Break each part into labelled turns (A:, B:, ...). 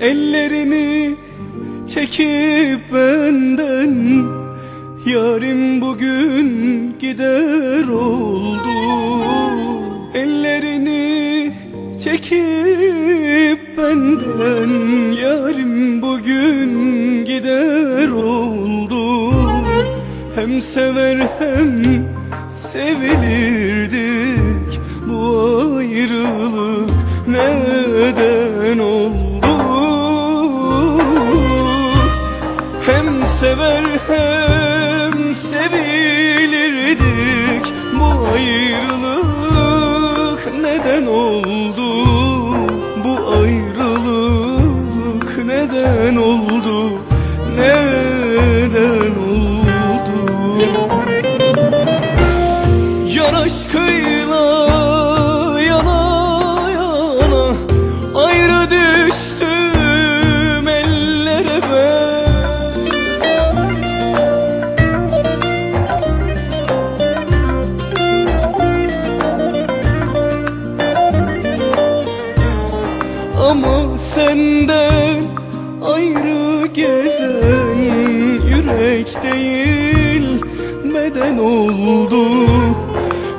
A: Ellerini çekip benden Yarim bugün gider oldu. Ellerini çekip benden Yarim bugün gider oldu Hem sever hem sevilirdik Ama senden ayrı gezen yürek değil beden oldu.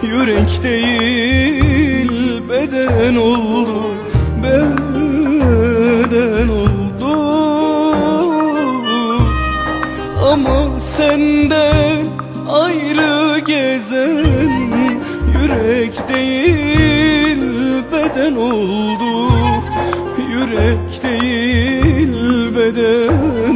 A: Yürek değil beden oldu. Beden oldu. Ama senden ayrı gezen Yürek değil beden oldu Yürek değil beden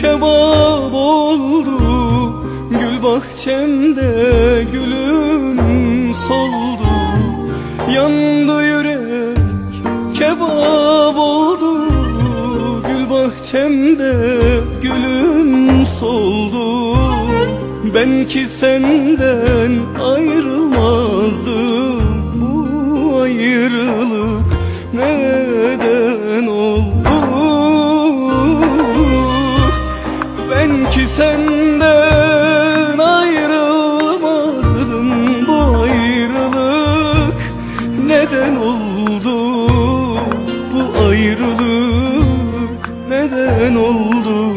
A: kebap oldu. Gül bahçemde gülüm soldu. Yandı yürek kebap oldu. Gül bahçemde gülüm soldu. Ben ki senden ayrılmazdım. Bu ayrılık neden senden ayrılmazdım Bu ayrılık. Neden oldu Bu ayrılık? Neden oldu?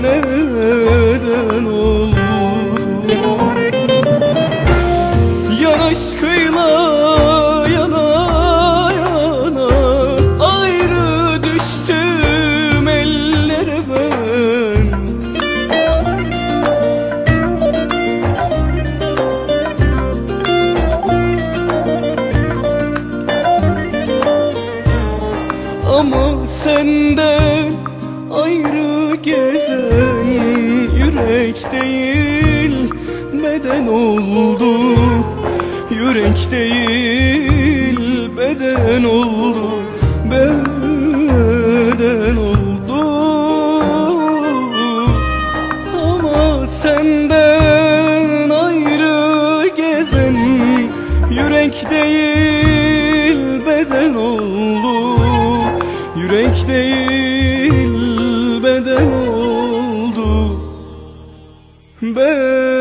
A: Neden oldu gezen Yürek değil beden oldu. Yürek değil beden oldu Beden oldu. Ama senden ayrı gezen Yürek değil beden oldu. Yürek değil Hey.